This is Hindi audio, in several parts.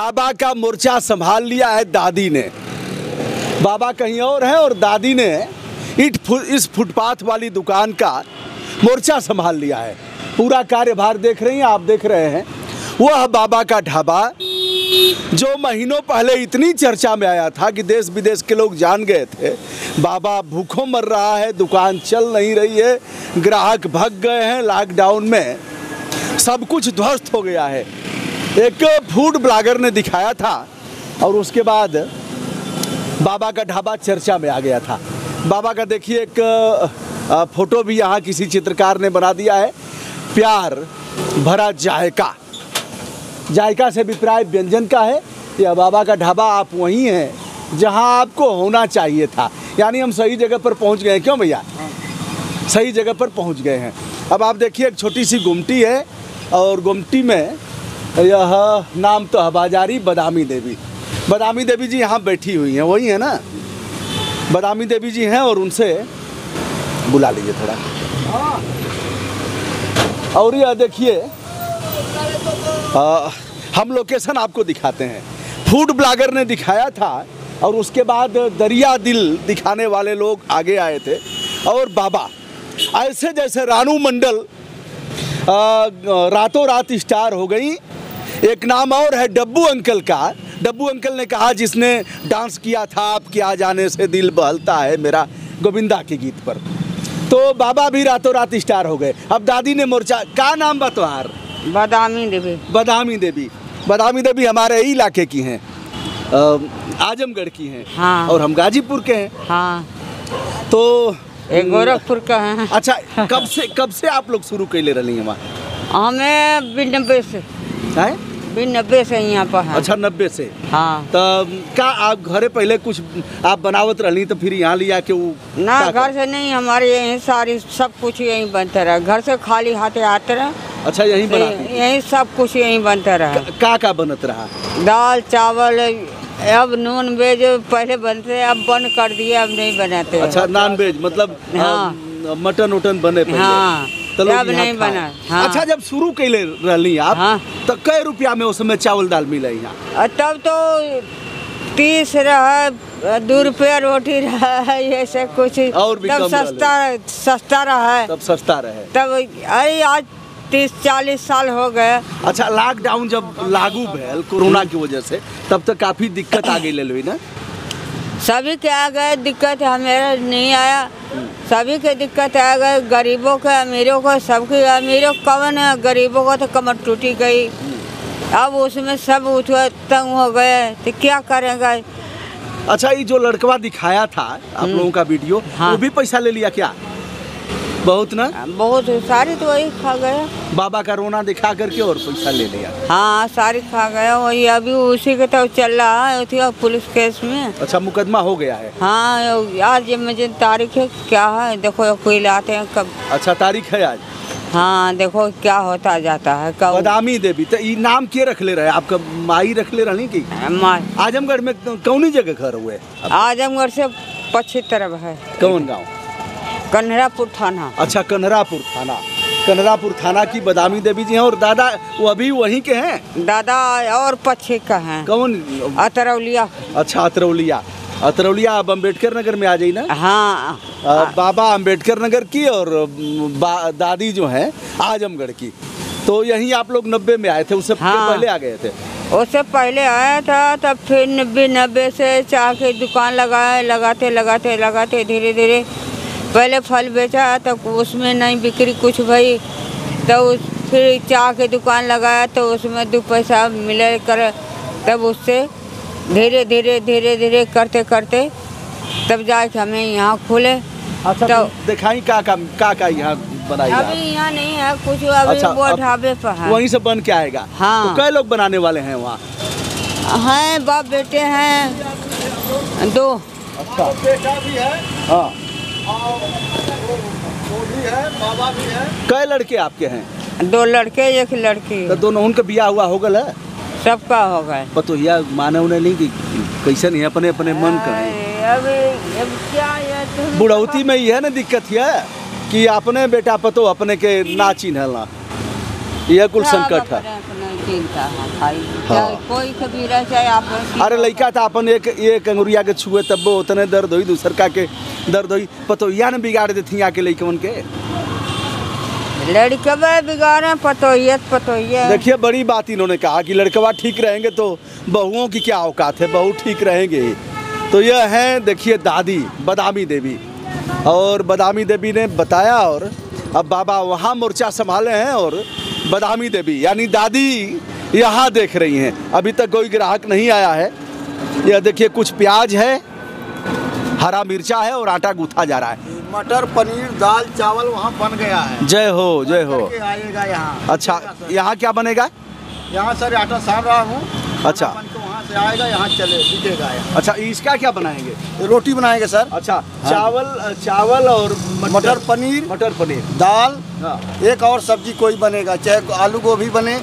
ढाबा का मोर्चा संभाल लिया है दादी ने। बाबा कहीं और है और दादी ने इट फु- इस फुटपाथ वाली दुकान का मोर्चा संभाल लिया है। पूरा कार्यभार देख रही हैं, आप देख रहे हैं। वह बाबा का ढाबा, जो महीनों पहले इतनी चर्चा में आया था कि देश विदेश के लोग जान गए थे, बाबा भूखों मर रहा है, दुकान चल नहीं रही है, ग्राहक भग गए हैं लॉकडाउन में सब कुछ ध्वस्त हो गया है। एक फ़ूड ब्लॉगर ने दिखाया था और उसके बाद बाबा का ढाबा चर्चा में आ गया था। बाबा का देखिए एक फ़ोटो भी यहाँ किसी चित्रकार ने बना दिया है। प्यार भरा जायका। जायका से अभिप्राय व्यंजन का है। या बाबा का ढाबा आप वहीं हैं, जहाँ आपको होना चाहिए था। यानी हम सही जगह पर पहुँच गए क्यों भैया? सही जगह पर पहुँच गए हैं। अब आप देखिए, एक छोटी सी गुमटी है और गुमटी में यह नाम तो है बाजारी बदामी देवी। बदामी देवी जी यहाँ बैठी हुई हैं, वही है ना? बदामी देवी जी हैं और उनसे बुला लीजिए थोड़ा। और यह देखिए हम लोकेशन आपको दिखाते हैं। फ़ूड ब्लॉगर ने दिखाया था और उसके बाद दरिया दिल दिखाने वाले लोग आगे आए थे। और बाबा, ऐसे जैसे रानू मंडल रातों रात स्टार हो गई एक नाम और है डब्बू अंकल का। डब्बू अंकल ने कहा जिसने डांस किया था आपके आ जाने से दिल बहलता है मेरा गोविंदा के गीत पर। तो बाबा भी रातों रात स्टार हो गए। अब दादी ने मोर्चा का नाम बतवार? बादामी देवी। बदामी देवी। बदामी देवी हमारे ही इलाके की हैं। आजमगढ़ की हैं। हाँ। और हम गाजीपुर के हैं। हाँ। तो गोरखपुर का है। अच्छा कब से कब से आप लोग शुरू कैले रही हैं वहाँ हमें नब्बे से। हैं? भी नब्बे से यहाँ पर। है अच्छा नब्बे से? हाँ। तो का आप घरे पहले कुछ आप बनावत रही तो फिर यहाँ लिया के वो ना घर से नहीं हमारे यहीं सारी सब कुछ यहीं बनता रहा। घर से खाली हाथे आते रहे। अच्छा यही बनाते। सब कुछ यही बनता रहा। का का बनत रहा? दाल चावल अब नॉन वेज पहले बनते अब बंद कर दिए अब नहीं बनाते। अच्छा नॉन वेज मतलब हाँ। मटन उटन बने पहले। हाँ, लोग अब नहीं बना, हाँ। अच्छा जब शुरू कैले रही आप हाँ। तो कै रुपया में उसमें चावल दाल मिले यहाँ? तब तो तीस रहा दो रुपया रोटी रहा ये सब कुछ। और भी तब सस्ता सस्ता रहा। है तब सस्ता रहे। तब अरे आज तीस चालीस साल हो गए। अच्छा लॉकडाउन जब लागू भेल कोरोना की वजह से तब तो काफ़ी दिक्कत आ गई ले ना? सभी के आ गए दिक्कत हमेरा नहीं आया। सभी के दिक्कत आ गए गरीबों के अमीरों को सबके अमीरों कवन है? गरीबों को तो कमर टूटी गई। अब उसमें सब उठ तंग हो गए तो क्या करेंगे? अच्छा ये जो लड़कवा दिखाया था आप लोगों का वीडियो हाँ। वो भी पैसा ले लिया क्या? बहुत ना? बहुत सारी तो वही खा गया। बाबा का रोना दिखा करके और पैसा ले लिया। हाँ सारी खा गया। वही अभी उसी के तो चल रहा है पुलिस केस में। अच्छा मुकदमा हो गया है? हाँ आज ये मुझे तारीख है क्या है? देखो कोई लाते हैं कब? अच्छा तारीख है आज? हाँ देखो क्या होता जाता है कब? बदामी देवी तो ये नाम के रख ले रहे आपका माई रख ले रही की? मा- आजमगढ़ में कौनी जगह घर हुए? आजमगढ़ से पश्चिम तरफ़ है। कौन गाँव? कन्हरापुर थाना। अच्छा कन्हरापुर थाना। कन्हरापुर थाना की बदामी देवी जी हैं और दादा वो अभी वहीं के हैं? दादा और पश्चिम का है। कौन? अतरौलिया। अच्छा अतरौलिया। अतरौलिया अब अंबेडकर नगर में आ जाई ना? हाँ। अ, बाबा अंबेडकर नगर की और दादी जो है आजमगढ़ की। तो यहीं आप लोग नब्बे में आए थे उससे हाँ। पहले आ गए थे? उससे पहले आया था तब फिर नब्बे नब्बे से चाह के दुकान लगाए लगाते लगाते लगाते धीरे धीरे पहले फल बेचा तब उसमें नहीं बिक्री कुछ भई तो उस फिर चाह के दुकान लगाया तो उसमें दो पैसा मिले कर तब उससे धीरे धीरे धीरे धीरे करते करते तब जाके हमें यहाँ खोले। अच्छा तो तो दिखाई का का का, का यहाँ बनाई अभी यहाँ नहीं है कुछ अभी अच्छा, वो ढाबे पर है। वहीं से बन के आएगा? हाँ। तो कई लोग बनाने वाले हैं वहाँ? हैं बाप बेटे हैं दो। अच्छा। बेटा भी है। हाँ। भी है बाबा भी है कई लड़के आपके हैं? दो लड़के एक लड़की। तो दोनों उनका बिया हुआ हो गल है? सबका हो गए तो यह माने उन्हें नहीं कि कैसे नहीं अपने अपने मन का है। अभी अब क्या बुढ़ौती में यह ना दिक्कत है कि अपने बेटा पतो अपने के ना चिन्हला यह कुल संकट है चिंता है हाँ। के अरे लड़का था अपन एक एक अंगुरिया के छुए तब वो उतने दर्द हुई दूसर का के दर्द हुई। पतोहिया ने बिगाड़ देती आके लड़कवन के लड़कवे बिगाड़े पतोहियत पतोहिया देखिए बड़ी बात इन्होंने कहा कि लड़कवा ठीक रहेंगे तो बहुओं की क्या औकात है? बहू ठीक रहेंगे। तो यह है देखिए दादी बदामी देवी। और बदामी देवी ने बताया और अब बाबा वहाँ मोर्चा संभाले हैं और बदामी देवी यानी दादी यहाँ देख रही हैं। अभी तक कोई ग्राहक नहीं आया है। यह देखिए कुछ प्याज है हरा मिर्चा है और आटा गूथा जा रहा है। मटर पनीर दाल चावल वहाँ बन गया है। जय हो जय हो। आएगा यहाँ। अच्छा यहाँ क्या बनेगा? यहाँ सर आटा सान रहा हूँ। अच्छा। से आएगा यहाँ चले दिखेगा यहाँ। अच्छा इसका क्या बनाएँगे? रोटी बनाएँगे सर। अच्छा चावल चावल और मटर। पनीर। मटर पनीर। दाल। हाँ। एक और सब्ज़ी कोई बनेगा चाहे आलू गोभी बने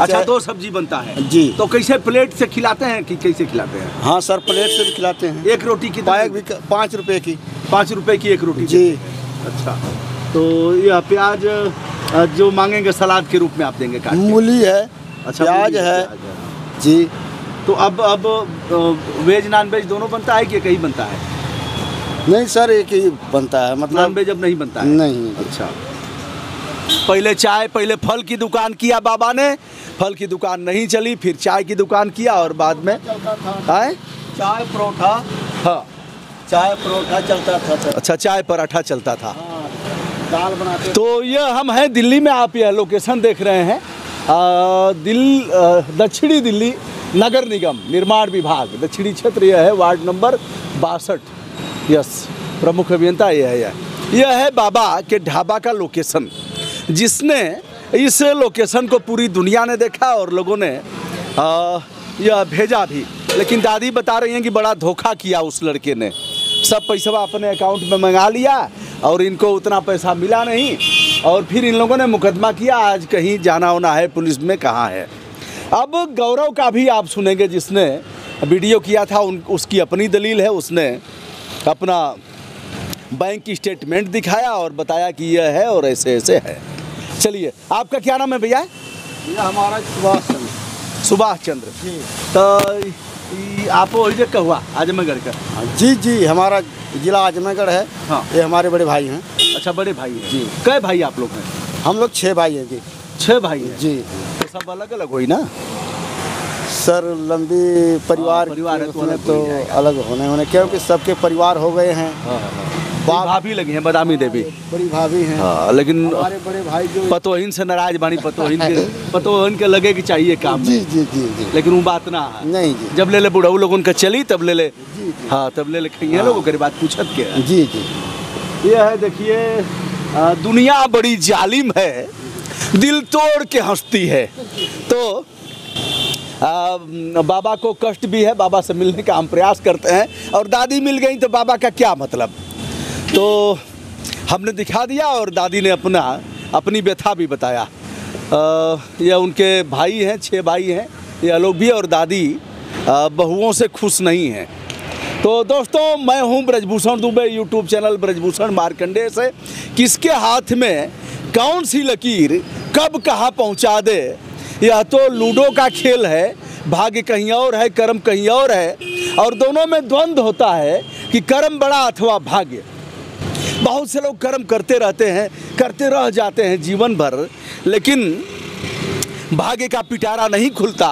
अच्छा दो सब्ज़ी बनता है। जी। तो कैसे प्लेट से खिलाते हैं कि कैसे खिलाते हैं? हाँ सर प्लेट से भी खिलाते हैं। एक रोटी की भी पाँच रुपए की। पाँच रुपए की एक रोटी जी। अच्छा तो यह प्याज जो मांगेंगे सलाद के रूप में आप देंगे मूली है अच्छा है। प्याज है। जी। तो अब अब वेज नॉन वेज दोनों बनता है कि कहीं बनता है? नहीं सर एक ही बनता है मतलब नॉन वेज अब नहीं बनता है? नहीं। अच्छा। पहले चाय पहले फल की दुकान किया बाबा ने फल की दुकान नहीं चली फिर चाय की दुकान किया और बाद में चलता था आए? चाय परोठा। हाँ। चाय परोठा चलता था सर। अच्छा चाय पराठा चलता था। हाँ, दाल बनाते तो ये हम हैं दिल्ली में आप यह लोकेशन देख रहे हैं। आ, दिल दक्षिणी दिल्ली नगर निगम निर्माण विभाग दक्षिणी क्षेत्र यह है वार्ड नंबर बासठ। यस प्रमुख अभियंता यह है। यह है बाबा के ढाबा का लोकेशन जिसने इस लोकेशन को पूरी दुनिया ने देखा और लोगों ने आ, यह भेजा भी। लेकिन दादी बता रही हैं कि बड़ा धोखा किया उस लड़के ने। सब पैसा अपने अकाउंट में मंगा लिया और इनको उतना पैसा मिला नहीं। और फिर इन लोगों ने मुकदमा किया आज कहीं जाना होना है पुलिस में कहाँ है। अब गौरव का भी आप सुनेंगे जिसने वीडियो किया था उन उसकी अपनी दलील है उसने अपना बैंक की स्टेटमेंट दिखाया और बताया कि यह है और ऐसे ऐसे है। चलिए आपका क्या नाम है भैया? हमारा सुभाष चंद्र। सुभाष चंद्र। जी। तो आप वही कहुआ आजमगढ़ का? जी जी हमारा जिला आजमगढ़ है। हाँ। ये हमारे बड़े भाई हैं। अच्छा बड़े भाई हैं। जी। कै भाई आप लोग हैं? हम लोग छः भाई हैं जी। छः भाई हैं? जी। सब अलग अलग हुई ना? सर लंबी परिवार हाँ, परिवार है तो अलग तो हो ही। अलग होने होने क्योंकि सबके परिवार हो गए हैं। बाप भाभी लगी हैं बदामी देवी। बड़ी भाभी हैं। हाँ लेकिन हमारे बड़े भाई जो पतोहिन से नाराज़ बानी पतोहिन के पतोहिन के लगे कि चाहिए काम। जी जी जी जी। लेकिन वो बात ना नहीं जी। जब ले ले बुढ़ऊ लोग उनका चली तब ले ले। हाँ तब ले ले खइए लोग ओकरे बात पूछत के जी जी। ये है देखिए दुनिया बड़ी जालिम है। दिल तोड़ के हंसती है। तो आ, बाबा को कष्ट भी है बाबा से मिलने का हम प्रयास करते हैं। और दादी मिल गई तो बाबा का क्या मतलब? तो हमने दिखा दिया और दादी ने अपना अपनी व्यथा भी बताया। यह उनके भाई हैं छः भाई हैं यह लोग भी और दादी बहुओं से खुश नहीं हैं। तो दोस्तों मैं हूँ ब्रजभूषण दुबे यूट्यूब चैनल ब्रजभूषण मार्कंडे से। किसके हाथ में कौन सी लकीर कब कहाँ पहुँचा दे? यह तो लूडो का खेल है भाग्य कहीं और है कर्म कहीं और है और दोनों में द्वंद्व होता है कि कर्म बड़ा अथवा भाग्य। बहुत से लोग कर्म करते रहते हैं करते रह जाते हैं जीवन भर लेकिन भाग्य का पिटारा नहीं खुलता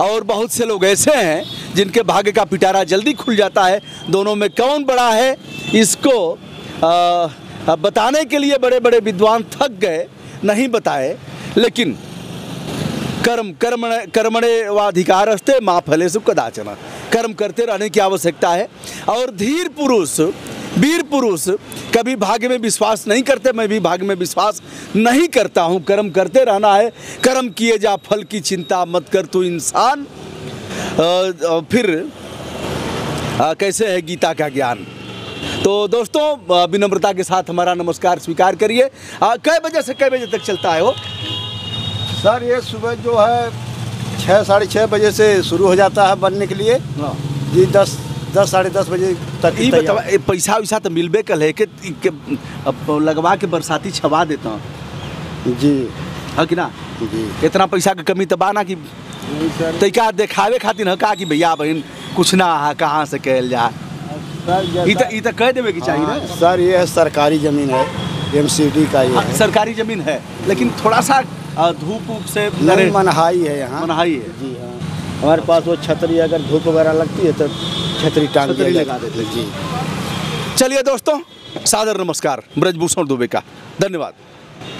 और बहुत से लोग ऐसे हैं जिनके भाग्य का पिटारा जल्दी खुल जाता है। दोनों में कौन बड़ा है इसको आ, बताने के लिए बड़े बड़े विद्वान थक गए, नहीं बताए, लेकिन कर्म कर्म कर्मणे व वाधिकारस्ते माँ फले सु कदाचन। कर्म करते रहने की आवश्यकता है। और धीर पुरुष, वीर पुरुष कभी भाग्य में विश्वास नहीं करते, मैं भी भाग्य में विश्वास नहीं करता हूँ। कर्म करते रहना है। कर्म किए जा, फल की चिंता मत कर तू इंसान। फिर कैसे है गीता का ज्ञान? तो दोस्तों विनम्रता के साथ हमारा नमस्कार स्वीकार करिए। कै बजे से कै बजे तक चलता है वो? सर ये सुबह जो है छः साढ़े छः बजे से शुरू हो जाता है बनने के लिए। जी दस दस साढ़े दस बजे तक। बतावा ए, पैसा वैसा तो मिलबे कल है कि, कि लगवा के बरसाती छवा देता हूँ? जी। है कि ना? जी। इतना पैसा के कमी तो बा ना कि तैका देखावे खातिर ह का कि भैया बहन कुछ ना है कहाँ से कहल जा? सर ई त त कह देवे की चाहिए हाँ, ना सर ये है सरकारी ज़मीन है एमसीडी का ये हाँ, है। सरकारी ज़मीन है लेकिन थोड़ा सा धूप ऊप से नहीं मनहाई है यहाँ। मनहाई है। जी हाँ। हमारे पास वो छतरी अगर धूप वगैरह लगती है तो छतरी टांग लगा देते जी। चलिए दोस्तों सादर नमस्कार ब्रजभूषण दुबे का धन्यवाद।